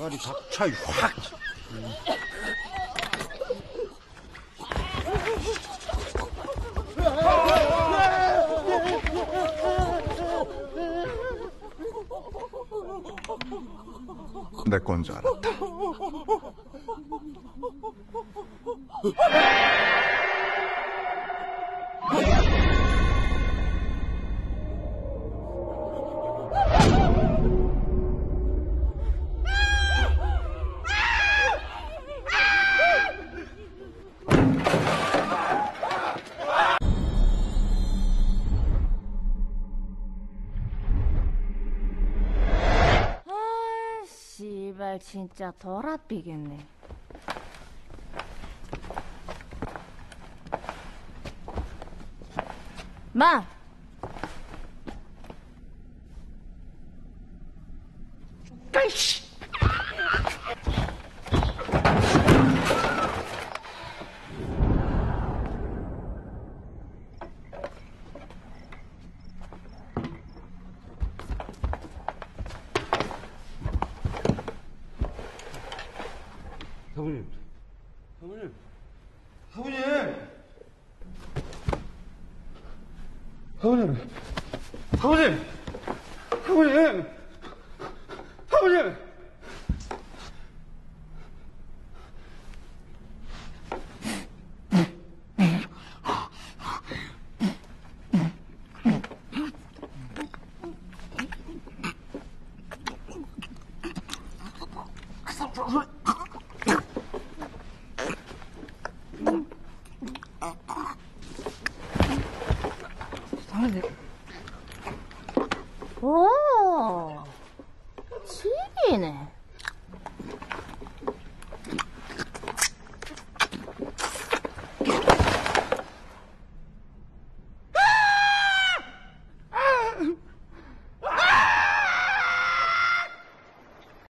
아가리 닥쳐 확. 내 건 줄 알았다. 씨발 진짜 더라삐겠네. 마. 사부님. 사부님. 사부님. 사부님. 사부님. 사부님. 사부님. 오, 칩이네.